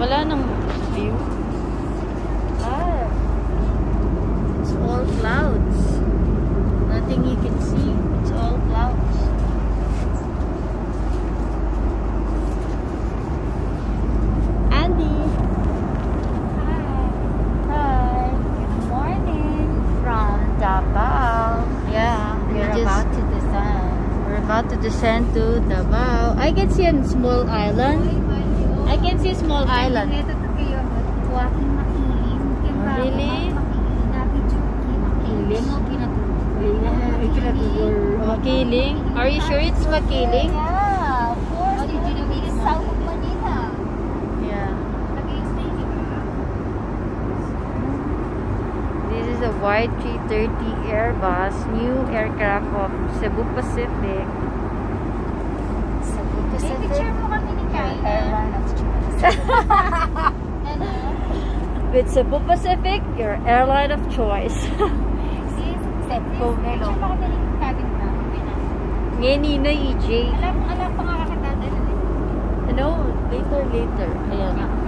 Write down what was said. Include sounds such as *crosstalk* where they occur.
Wala nang view. About to descend to Davao. I can see a small island. I can see a small island. Kaya Really? Makiling. Makiling? Are you sure it's Makiling? This is a A330 Airbus, new aircraft of Cebu Pacific. Cebu Pacific. picture mo kami ni Kaya. Airline of choice. Ano? *laughs* With Cebu Pacific, your airline of choice. *laughs* Sis, Cebu, picture mo kami ni cabin crew. Ngayon na EJ. Alam, alam pa nga kakatatan. Ano? Later, later. Ayan. Saan